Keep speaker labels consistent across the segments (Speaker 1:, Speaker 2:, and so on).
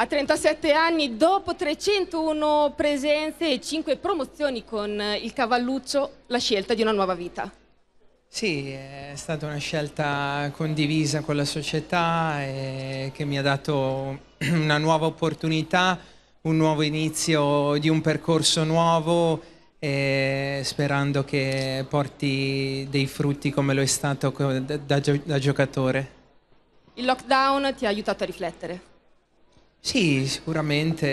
Speaker 1: A 37 anni, dopo 301 presenze e 5 promozioni con il cavalluccio, la scelta di una nuova vita.
Speaker 2: Sì, è stata una scelta condivisa con la società e che mi ha dato una nuova opportunità, un nuovo inizio di un percorso nuovo e sperando che porti dei frutti come lo è stato da, da, da giocatore.
Speaker 1: Il lockdown ti ha aiutato a riflettere?
Speaker 2: Sì, sicuramente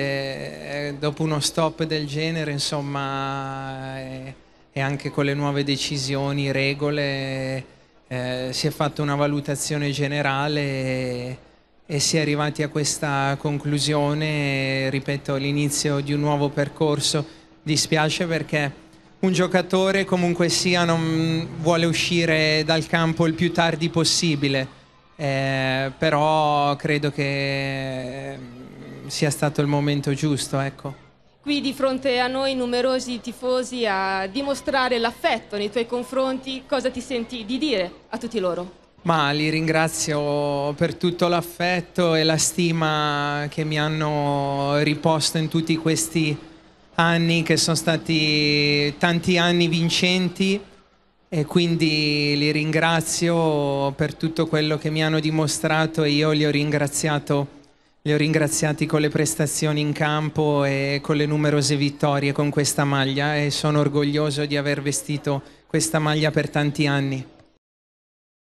Speaker 2: eh, dopo uno stop del genere, insomma, e, e anche con le nuove decisioni, regole, eh, si è fatta una valutazione generale e, e si è arrivati a questa conclusione, ripeto, l'inizio di un nuovo percorso. Dispiace perché un giocatore comunque sia non vuole uscire dal campo il più tardi possibile eh, però credo che sia stato il momento giusto. Ecco.
Speaker 1: Qui di fronte a noi numerosi tifosi a dimostrare l'affetto nei tuoi confronti, cosa ti senti di dire a tutti loro?
Speaker 2: Ma li ringrazio per tutto l'affetto e la stima che mi hanno riposto in tutti questi anni che sono stati tanti anni vincenti e quindi li ringrazio per tutto quello che mi hanno dimostrato e io li ho ringraziato li ho ringraziati con le prestazioni in campo e con le numerose vittorie con questa maglia e sono orgoglioso di aver vestito questa maglia per tanti anni.